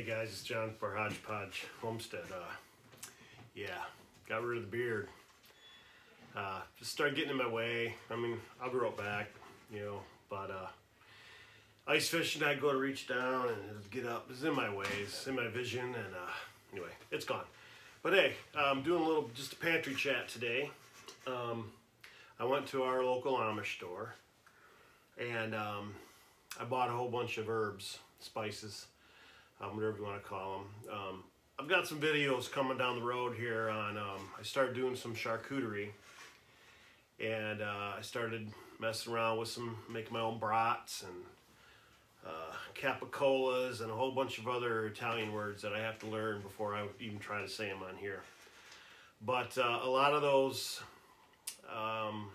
Hey guys, it's John for Hodgepodge Homestead. Uh, yeah, got rid of the beard. Uh, just started getting in my way. I mean, I'll grow it back, you know, but uh, ice fishing, I'd go to reach down and get up. It's in my way, it's in my vision, and uh, anyway, it's gone. But hey, I'm doing a little, just a pantry chat today. Um, I went to our local Amish store and um, I bought a whole bunch of herbs, spices, um, whatever you want to call them. Um, I've got some videos coming down the road here on, um, I started doing some charcuterie and uh, I started messing around with some, making my own brats and uh, capicolas and a whole bunch of other Italian words that I have to learn before I even try to say them on here. But uh, a lot of those um,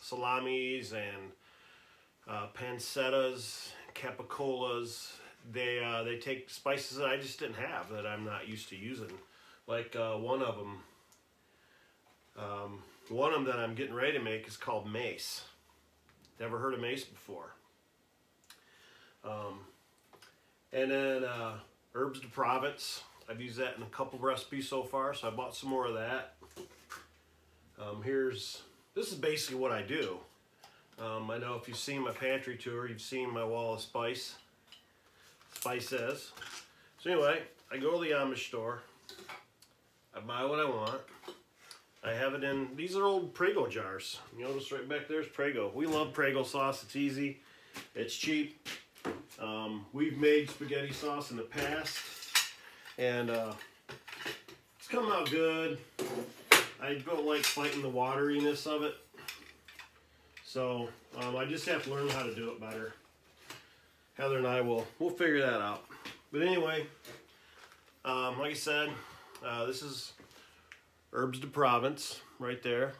salamis and uh, pancettas, capicolas, they uh, they take spices that I just didn't have that I'm not used to using. Like uh, one of them, um, one of them that I'm getting ready to make is called mace. Never heard of mace before. Um, and then uh, herbs de Provence. I've used that in a couple recipes so far, so I bought some more of that. Um, here's, this is basically what I do. Um, I know if you've seen my pantry tour, you've seen my wall of spice, spices. So anyway, I go to the Amish store. I buy what I want. I have it in, these are old Prego jars. You notice right back there's Prego. We love Prego sauce, it's easy, it's cheap. Um, we've made spaghetti sauce in the past and uh, it's come out good. I don't like fighting the wateriness of it. So um, I just have to learn how to do it better. Heather and I will we'll figure that out. But anyway, um, like I said, uh, this is Herbs de Provence right there.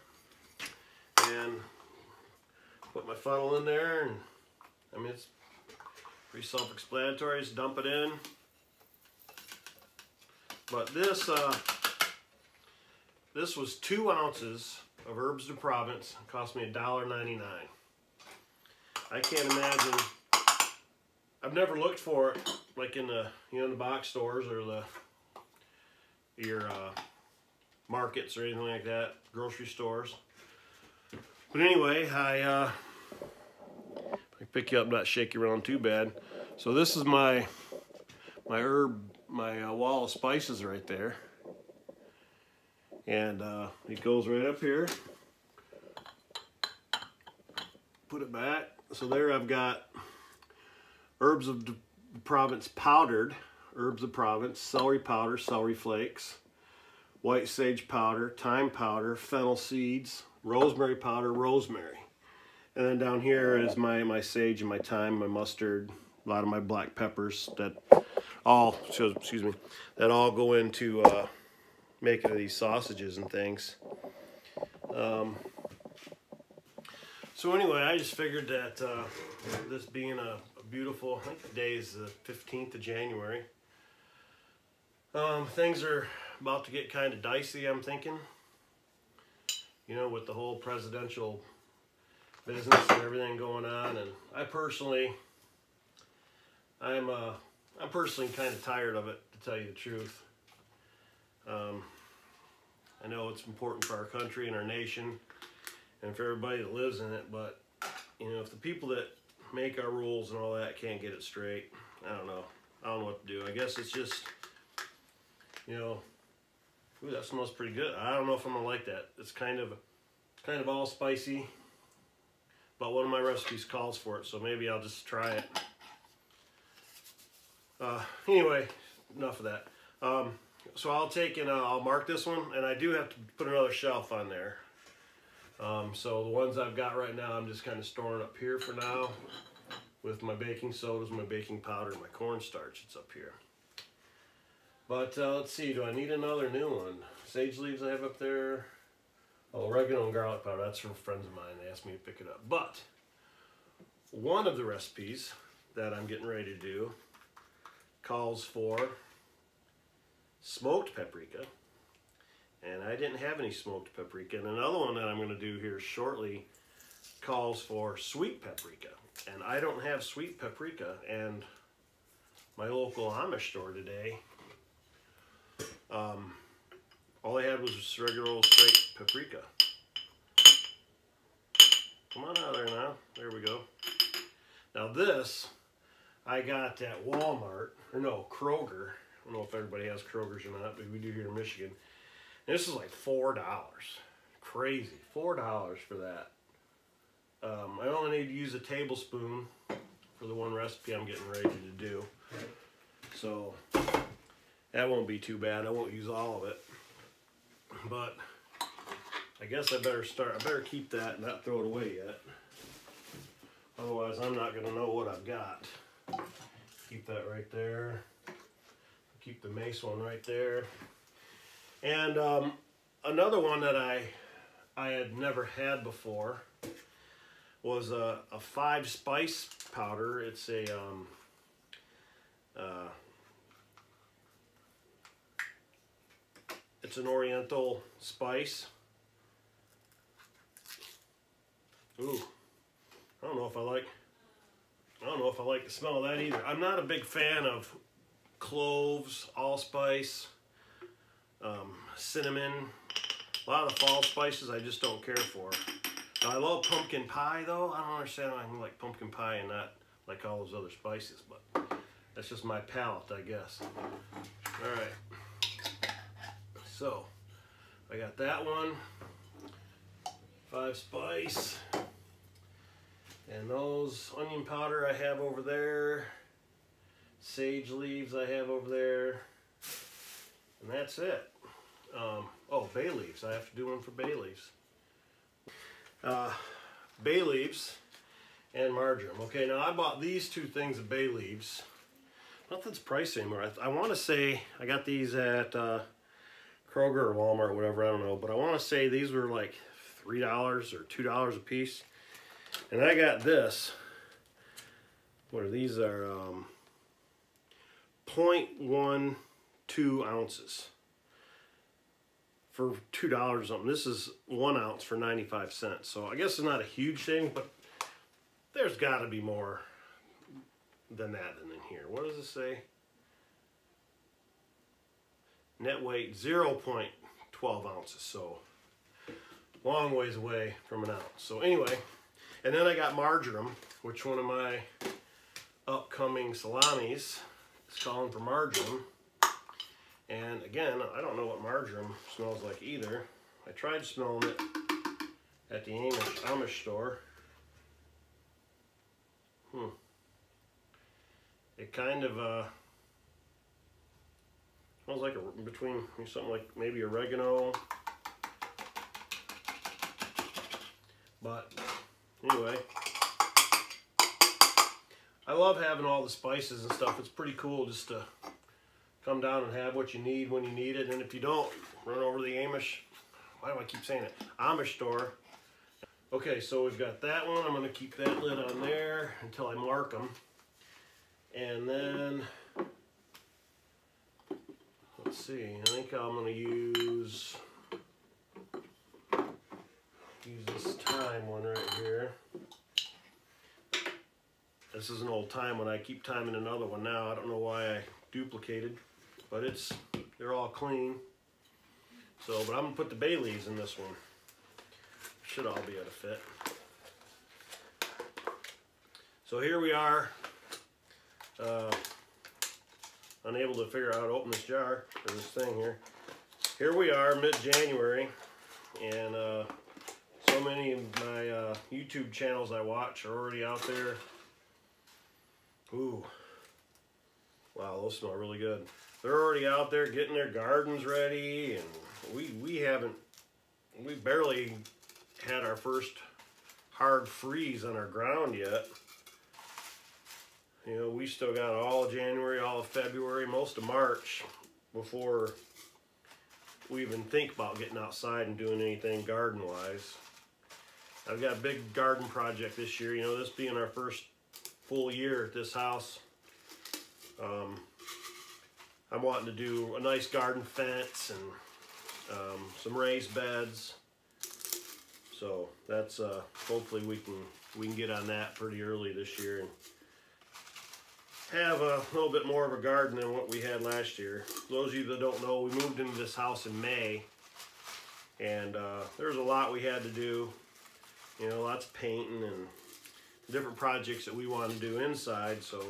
And put my funnel in there and I mean it's pretty self-explanatory. Just dump it in. But this uh, this was two ounces of herbs de Provence. It cost me $1.99. I can't imagine. I've never looked for it like in the you know the box stores or the your uh, markets or anything like that, grocery stores. But anyway, I uh, I pick you up, not shake you around too bad. So this is my my herb, my uh, wall of spices right there and uh, it goes right up here put it back so there I've got herbs of the province powdered herbs of province, celery powder celery flakes white sage powder thyme powder fennel seeds rosemary powder rosemary and then down here is my my sage and my thyme my mustard a lot of my black peppers that all excuse me that all go into uh, making these sausages and things. Um, so anyway, I just figured that uh, this being a, a, beautiful, I think the day is the 15th of January, um, things are about to get kind of dicey, I'm thinking. You know, with the whole presidential business and everything going on. And I personally, I'm, uh, I'm personally kind of tired of it, to tell you the truth. Um, I know it's important for our country and our nation and for everybody that lives in it, but you know, if the people that make our rules and all that can't get it straight, I don't know. I don't know what to do. I guess it's just, you know, ooh, that smells pretty good. I don't know if I'm gonna like that. It's kind of, kind of all spicy, but one of my recipes calls for it, so maybe I'll just try it. Uh, anyway, enough of that. Um, so I'll take and uh, I'll mark this one, and I do have to put another shelf on there. Um, so the ones I've got right now, I'm just kind of storing up here for now with my baking sodas, my baking powder, my cornstarch. It's up here. But uh, let's see, do I need another new one? Sage leaves I have up there. Oh, oregano and garlic powder. That's from friends of mine. They asked me to pick it up. But one of the recipes that I'm getting ready to do calls for smoked paprika. And I didn't have any smoked paprika. And another one that I'm going to do here shortly calls for sweet paprika. And I don't have sweet paprika. And my local Amish store today. Um, all they had was regular old straight paprika. Come on out there now. There we go. Now this, I got at Walmart, or no, Kroger. I don't know if everybody has Kroger's or not, but we do here in Michigan. This is like $4. Crazy. $4 for that. Um, I only need to use a tablespoon for the one recipe I'm getting ready to do. So that won't be too bad. I won't use all of it. But I guess I better start, I better keep that and not throw it away yet. Otherwise I'm not gonna know what I've got. Keep that right there. Keep the mace one right there. And um, another one that I I had never had before was a, a five spice powder. It's a um, uh, it's an oriental spice. Ooh, I don't know if I like I don't know if I like the smell of that either. I'm not a big fan of cloves, allspice, um, cinnamon. A lot of the fall spices I just don't care for. Now, I love pumpkin pie though. I don't understand why I can like pumpkin pie and not like all those other spices, but that's just my palate, I guess. All right. So, I got that one. Five spice. And those onion powder I have over there. Sage leaves I have over there. And that's it. Um, oh, bay leaves. I have to do one for bay leaves. Uh, bay leaves and marjoram. Okay, now I bought these two things of bay leaves. Nothing's priced anymore. I, I want to say I got these at uh, Kroger or Walmart or whatever, I don't know. But I want to say these were like $3 or $2 a piece. And I got this. What are these? Are um, 0.12 ounces for two dollars something. This is one ounce for 95 cents. So I guess it's not a huge thing, but there's got to be more than that in here. What does it say? Net weight 0.12 ounces. So long ways away from an ounce. So anyway, and then I got marjoram, which one of my upcoming salamis is calling for marjoram. And again, I don't know what marjoram smells like either. I tried smelling it at the Amish, Amish store. Hmm. It kind of uh, smells like a, between something like maybe oregano. But anyway, I love having all the spices and stuff. It's pretty cool just to come down and have what you need when you need it. And if you don't, run over to the Amish, why do I keep saying it? Amish store. Okay, so we've got that one. I'm gonna keep that lid on there until I mark them. And then, let's see, I think I'm gonna use, use this thyme one right here. This is an old thyme one. I keep timing another one now. I don't know why I duplicated but it's they're all clean. So, but I'm gonna put the bay leaves in this one. Should all be able to fit. So here we are, uh, unable to figure out how to open this jar, or this thing here. Here we are, mid-January, and uh, so many of my uh, YouTube channels I watch are already out there. Ooh, wow, those smell really good they're already out there getting their gardens ready and we we haven't we barely had our first hard freeze on our ground yet. You know we still got all of January all of February most of March before we even think about getting outside and doing anything garden wise I've got a big garden project this year you know this being our first full year at this house. Um, I'm wanting to do a nice garden fence and um, some raised beds. So that's uh, hopefully we can we can get on that pretty early this year and have a little bit more of a garden than what we had last year. Those of you that don't know, we moved into this house in May, and uh, there was a lot we had to do. You know, lots of painting and different projects that we wanted to do inside. So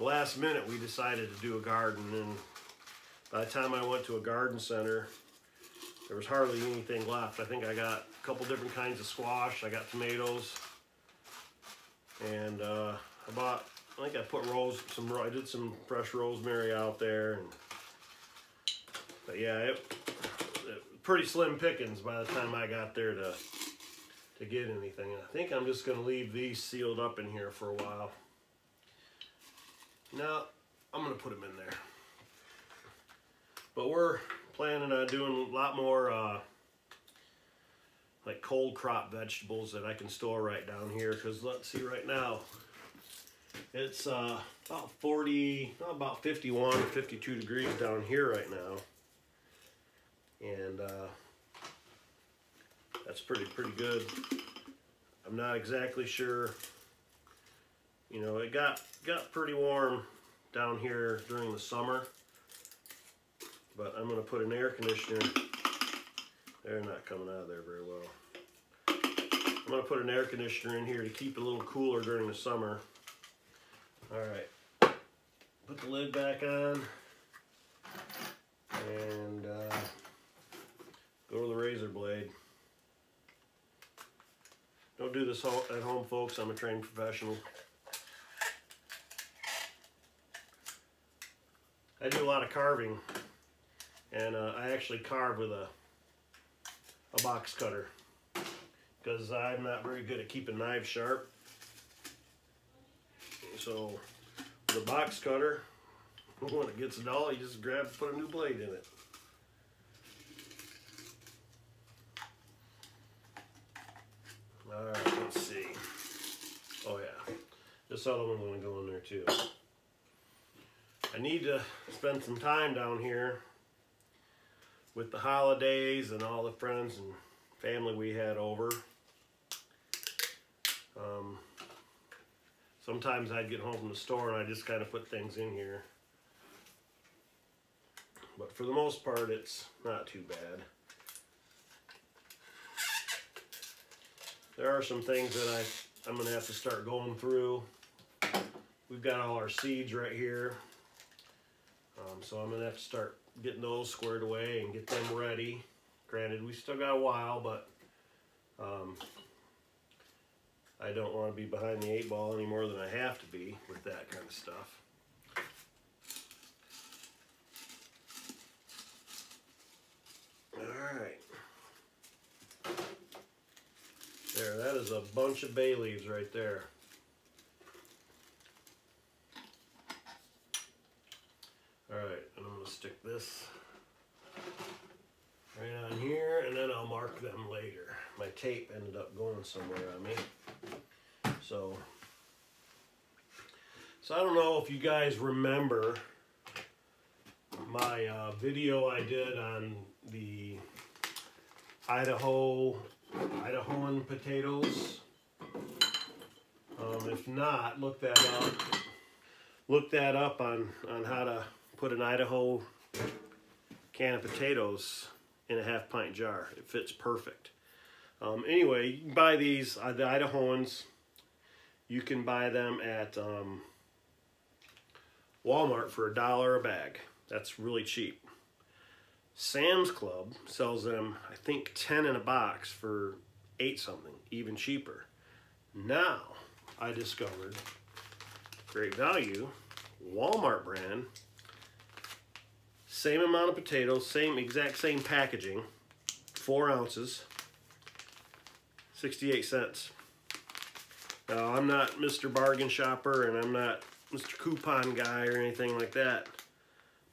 the last minute, we decided to do a garden, and by the time I went to a garden center, there was hardly anything left. I think I got a couple different kinds of squash. I got tomatoes, and uh, I bought. I think I put rose some. I did some fresh rosemary out there, and but yeah, it, it pretty slim pickings by the time I got there to to get anything. I think I'm just gonna leave these sealed up in here for a while. No, I'm gonna put them in there. But we're planning on doing a lot more uh, like cold crop vegetables that I can store right down here because let's see right now it's uh, about 40 about 51 or 52 degrees down here right now and uh, that's pretty pretty good I'm not exactly sure you know it got got pretty warm down here during the summer but I'm going to put an air conditioner. They're not coming out of there very well. I'm going to put an air conditioner in here to keep it a little cooler during the summer. All right, put the lid back on and uh, go to the razor blade. Don't do this at home, folks. I'm a trained professional. I do a lot of carving. And uh, I actually carve with a a box cutter. Because I'm not very good at keeping knives sharp. So the box cutter when it gets dull you just grab put a new blade in it. Alright let's see. Oh yeah. This other one's gonna go in there too I need to spend some time down here with the holidays and all the friends and family we had over. Um, sometimes I'd get home from the store and I just kind of put things in here. But for the most part, it's not too bad. There are some things that I, I'm going to have to start going through. We've got all our seeds right here. Um, so I'm to have to start getting those squared away and get them ready. Granted, we still got a while, but um, I don't want to be behind the eight ball any more than I have to be with that kind of stuff. Alright. There, that is a bunch of bay leaves right there. Alright, and I'm going to stick this right on here and them later. My tape ended up going somewhere on me. So, so I don't know if you guys remember my uh, video I did on the Idaho, Idahoan potatoes. Um, if not, look that up. Look that up on, on how to put an Idaho can of potatoes in a half pint jar. It fits perfect. Um, anyway, you can buy these, uh, the Idahoans. You can buy them at um, Walmart for a dollar a bag. That's really cheap. Sam's Club sells them, I think, 10 in a box for 8 something, even cheaper. Now, I discovered, great value, Walmart brand same amount of potatoes, same exact same packaging, four ounces, 68 cents. Now, I'm not Mr. Bargain Shopper and I'm not Mr. Coupon Guy or anything like that,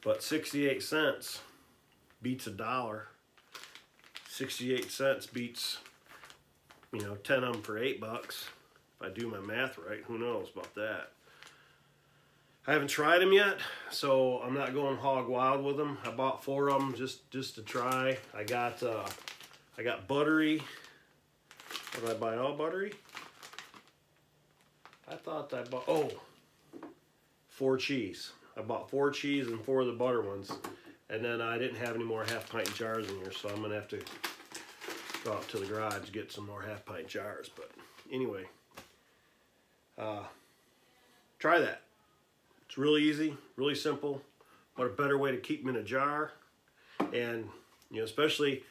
but 68 cents beats a dollar. 68 cents beats, you know, 10 of them for 8 bucks. If I do my math right, who knows about that. I haven't tried them yet, so I'm not going hog wild with them. I bought four of them just just to try. I got uh, I got buttery. What did I buy? All buttery. I thought I bought oh four cheese. I bought four cheese and four of the butter ones. And then I didn't have any more half pint jars in here, so I'm gonna have to go out to the garage get some more half pint jars. But anyway, uh, try that. It's really easy, really simple. What a better way to keep them in a jar. And, you know, especially,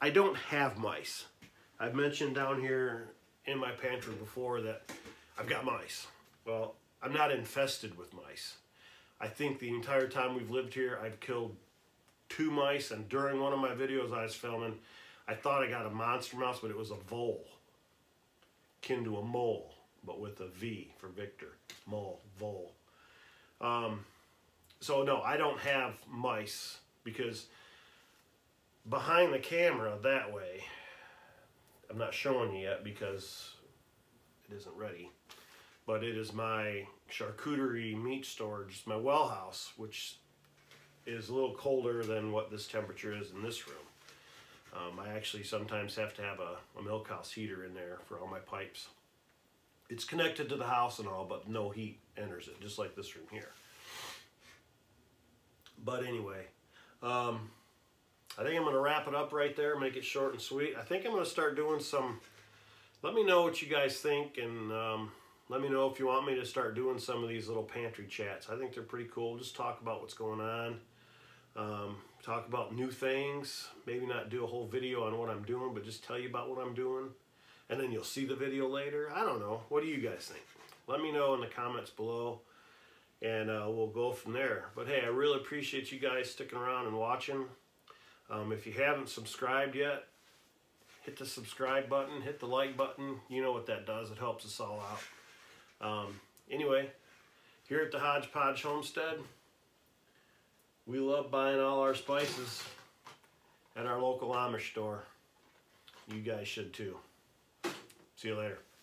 I don't have mice. I've mentioned down here in my pantry before that I've got mice. Well, I'm not infested with mice. I think the entire time we've lived here, I've killed two mice, and during one of my videos I was filming, I thought I got a monster mouse, but it was a vole, kin to a mole, but with a V for Victor. Mole, vole. Um, so no, I don't have mice because behind the camera that way, I'm not showing you yet because it isn't ready, but it is my charcuterie meat storage, my well house, which is a little colder than what this temperature is in this room. Um, I actually sometimes have to have a, a milk house heater in there for all my pipes. It's connected to the house and all, but no heat enters it, just like this room here. But anyway, um, I think I'm going to wrap it up right there, make it short and sweet. I think I'm going to start doing some, let me know what you guys think, and um, let me know if you want me to start doing some of these little pantry chats. I think they're pretty cool. Just talk about what's going on. Um, talk about new things. Maybe not do a whole video on what I'm doing, but just tell you about what I'm doing. And then you'll see the video later. I don't know. What do you guys think? Let me know in the comments below. And uh, we'll go from there. But hey, I really appreciate you guys sticking around and watching. Um, if you haven't subscribed yet, hit the subscribe button, hit the like button. You know what that does. It helps us all out. Um, anyway, here at the Hodgepodge Homestead, we love buying all our spices at our local Amish store. You guys should too. See you later.